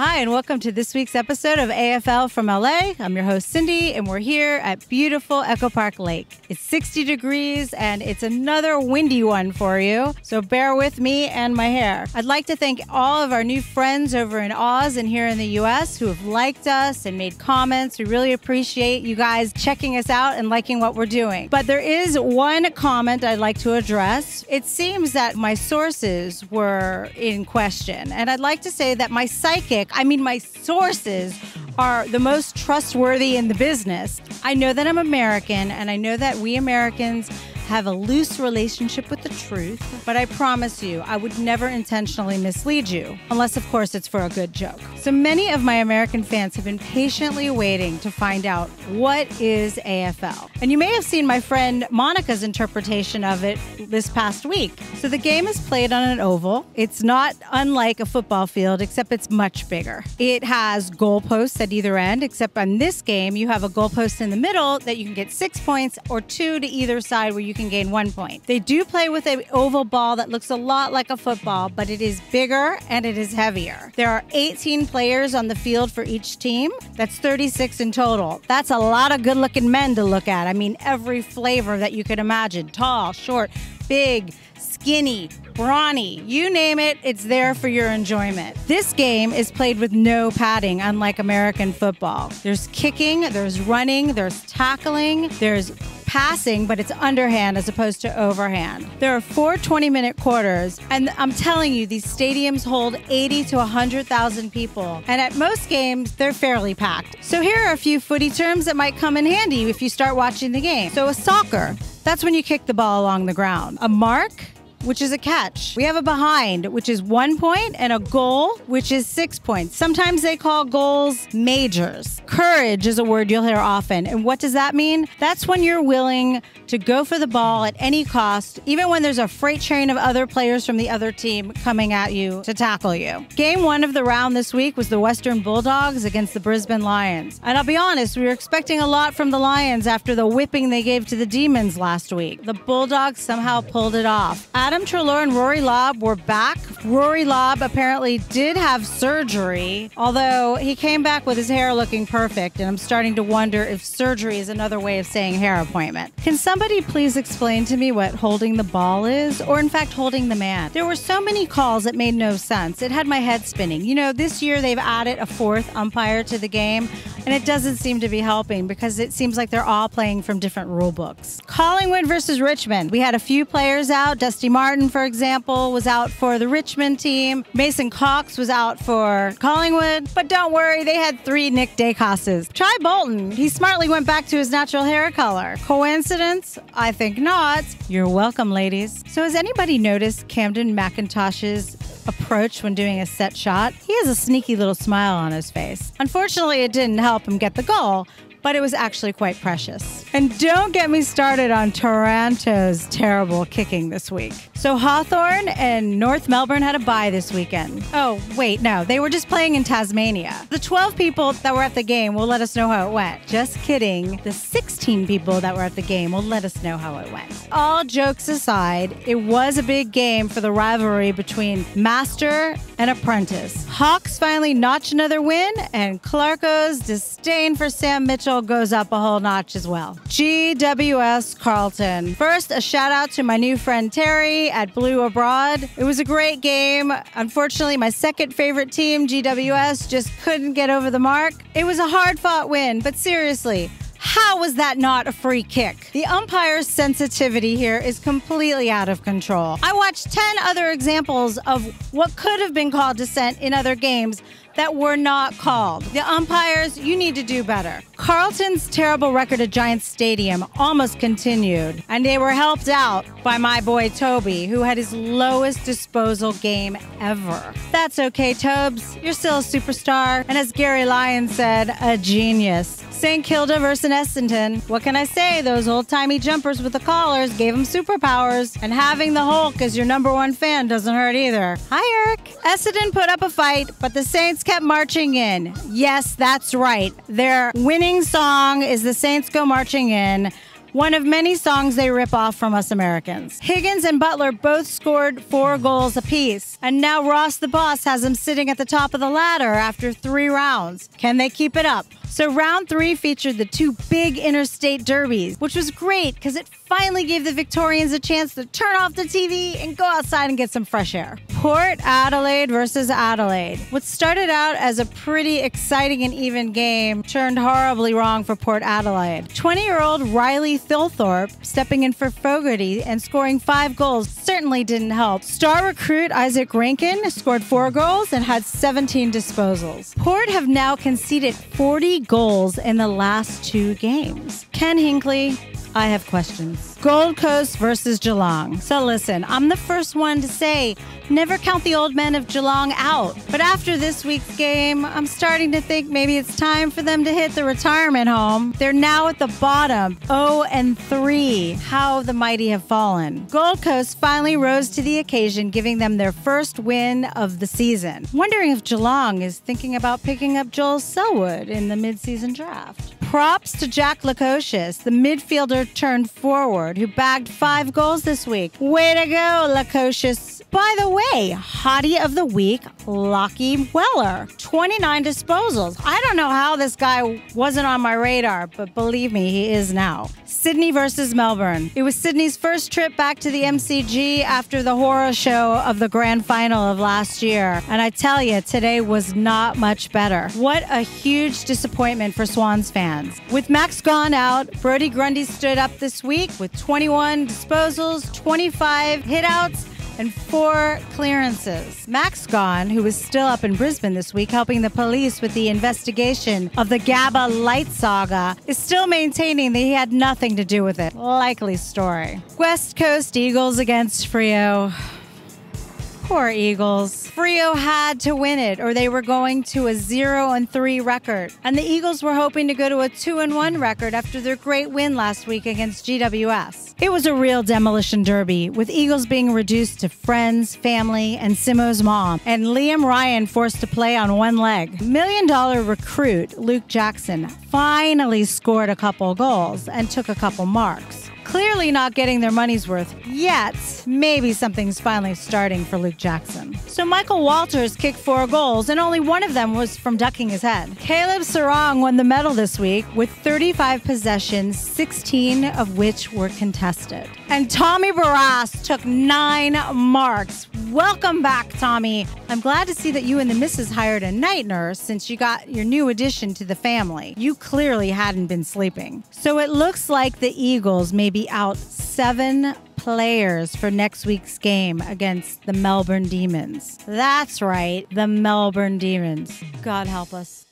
Hi, and welcome to this week's episode of AFL from LA. I'm your host, Cindye, and we're here at beautiful Echo Park Lake. It's 60 degrees, and it's another windy one for you, so bear with me and my hair. I'd like to thank all of our new friends over in Oz and here in the US who have liked us and made comments. We really appreciate you guys checking us out and liking what we're doing. But there is one comment I'd like to address. It seems that my sources were in question, and I'd like to say that my psychic I mean, my sources are the most trustworthy in the business. I know that I'm American, and I know that we Americans have a loose relationship with the truth, but I promise you, I would never intentionally mislead you, unless, of course, it's for a good joke. So many of my American fans have been patiently waiting to find out what is AFL. And you may have seen my friend Monica's interpretation of it this past week. So the game is played on an oval. It's not unlike a football field, except it's much bigger. It has goalposts at either end, except on this game, you have a goalpost in the middle that you can get six points or two to either side where you can gain one point. They do play with an oval ball that looks a lot like a football, but it is bigger and it is heavier. There are 18 players on the field for each team. That's 36 in total. That's a lot of good looking men to look at. I mean, every flavor that you could imagine tall, short, big, skinny, brawny, you name it, it's there for your enjoyment. This game is played with no padding, unlike American football. There's kicking, there's running, there's tackling, there's passing, but it's underhand as opposed to overhand. There are four 20 minute quarters, and I'm telling you, these stadiums hold 80 to 100,000 people. And at most games, they're fairly packed. So here are a few footy terms that might come in handy if you start watching the game. So, a soccer, that's when you kick the ball along the ground. A mark, which is a catch. We have a behind, which is one point, and a goal, which is six points. Sometimes they call goals majors. Courage is a word you'll hear often. And what does that mean? That's when you're willing to go for the ball at any cost, even when there's a freight train of other players from the other team coming at you to tackle you. Game one of the round this week was the Western Bulldogs against the Brisbane Lions. And I'll be honest, we were expecting a lot from the Lions after the whipping they gave to the Demons last week. The Bulldogs somehow pulled it off. Adam Treloar and Rory Lobb were back. Rory Lobb apparently did have surgery, although he came back with his hair looking perfect, and I'm starting to wonder if surgery is another way of saying hair appointment. Can somebody please explain to me what holding the ball is, or in fact, holding the man? There were so many calls it made no sense. It had my head spinning. You know, this year they've added a fourth umpire to the game, and it doesn't seem to be helping because it seems like they're all playing from different rule books. Collingwood versus Richmond. We had a few players out. Dusty Martin, for example, was out for the Richmond team. Mason Cox was out for Collingwood. But don't worry, they had three Nick Daicoses. Shai Bolton. He smartly went back to his natural hair color. Coincidence? I think not. You're welcome, ladies. So, has anybody noticed Kamdyn McIntosh's approach when doing a set shot? He has a sneaky little smile on his face. Unfortunately, it didn't help him get the goal, but it was actually quite precious. And don't get me started on Taranto's terrible kicking this week. So Hawthorn and North Melbourne had a bye this weekend. Oh, wait, no, they were just playing in Tasmania. The 12 people that were at the game will let us know how it went. Just kidding. The 16 people that were at the game will let us know how it went. All jokes aside, it was a big game for the rivalry between master and apprentice. Hawks finally notch another win, and Clarko's disdain for Sam Mitchell goes up a whole notch as well. GWS Carlton. First, a shout out to my new friend Terry at Blue Abroad. It was a great game. Unfortunately, my second favorite team, GWS, just couldn't get over the mark. It was a hard fought win, but seriously, how was that not a free kick? The umpire's sensitivity here is completely out of control. I watched 10 other examples of what could have been called dissent in other games that were not called. The umpires, you need to do better. Carlton's terrible record at Giants Stadium almost continued, and they were helped out by my boy Toby, who had his lowest disposal game ever. That's okay, Tobes. You're still a superstar, and as Gary Lyon said, a genius. St. Kilda versus Essendon. What can I say? Those old timey jumpers with the collars gave them superpowers, and having the Hulk as your number one fan doesn't hurt either. Hi, Eric. Essendon put up a fight, but the Saints kept marching in. Yes, that's right. They're winning song is The Saints Go Marching In. one of many songs they rip off from us Americans. Higgins and Butler both scored four goals apiece, and now Ross the Boss has them sitting at the top of the ladder after three rounds. Can they keep it up? So, round three featured the two big interstate derbies, which was great because it finally gave the Victorians a chance to turn off the TV and go outside and get some fresh air. Port Adelaide versus Adelaide. What started out as a pretty exciting and even game turned horribly wrong for Port Adelaide. 20 year old Riley Thilthorpe stepping in for Fogarty and scoring five goals certainly didn't help. Star recruit Izak Rankine scored four goals and had 17 disposals. Port have now conceded 40 goals in the last two games. Ken Hinkley, I have questions. Gold Coast versus Geelong. So listen, I'm the first one to say never count the old men of Geelong out. But after this week's game, I'm starting to think maybe it's time for them to hit the retirement home. They're now at the bottom, 0 and 3. How the mighty have fallen. Gold Coast finally rose to the occasion, giving them their first win of the season. Wondering if Geelong is thinking about picking up Joel Selwood in the midseason draft. Props to Jack Lukosius, the midfielder turned forward, who bagged five goals this week. Way to go, Lukosius. By the way, hottie of the week, Lachie Weller. 29 disposals. I don't know how this guy wasn't on my radar, but believe me, he is now. Sydney versus Melbourne. It was Sydney's first trip back to the MCG after the horror show of the grand final of last year. And I tell you, today was not much better. What a huge disappointment for Swans fans. With Max Gawn out, Brodie Grundy stood up this week with 21 disposals, 25 hitouts and four clearances. Max Gawn, who was still up in Brisbane this week helping the police with the investigation of the Gabba Light saga, is still maintaining that he had nothing to do with it. Likely story. West Coast Eagles against Freo. Poor Eagles. Freo had to win it, or they were going to a 0 and 3 record. And the Eagles were hoping to go to a 2 and 1 record after their great win last week against GWS. It was a real demolition derby, with Eagles being reduced to friends, family, and Simo's mom, and Liam Ryan forced to play on one leg. Million dollar recruit Luke Jackson finally scored a couple goals and took a couple marks clearly not getting their money's worth yet. Maybe something's finally starting for Luke Jackson. So Michael Walters kicked four goals, and only one of them was from ducking his head. Caleb Serong won the medal this week with 35 possessions, 16 of which were contested. And Tommy Barrass took nine marks. Welcome back, Tommy. I'm glad to see that you and the missus hired a night nurse since you got your new addition to the family. You clearly hadn't been sleeping. So it looks like the Eagles may be out seven players for next week's game against the Melbourne Demons. That's right, the Melbourne Demons. God help us.